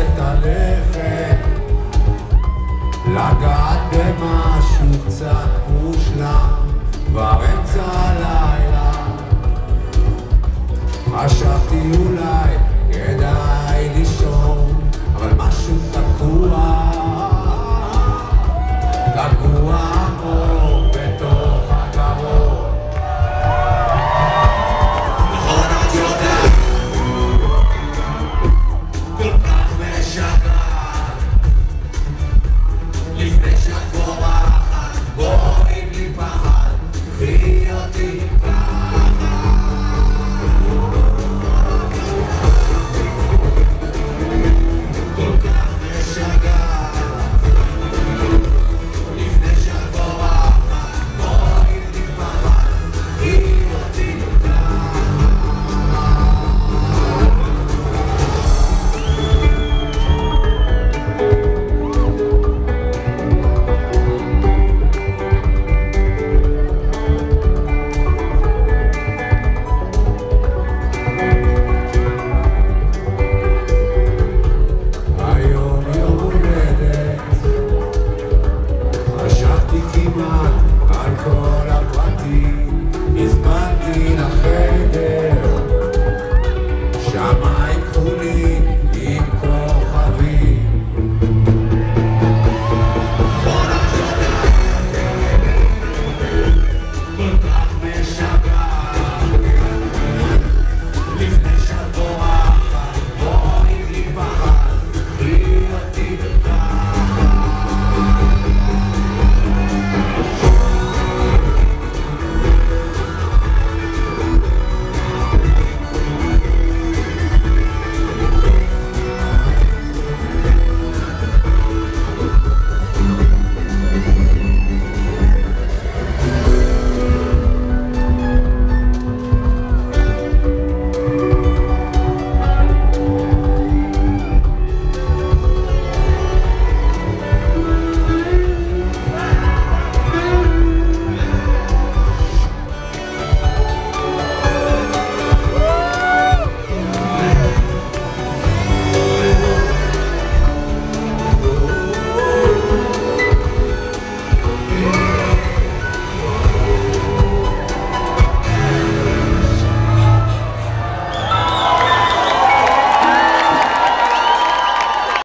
את הלחם, לגעת במשהו קצת. English. חשבתי כמעט על כל הפרטים, הזמנתי לחדר,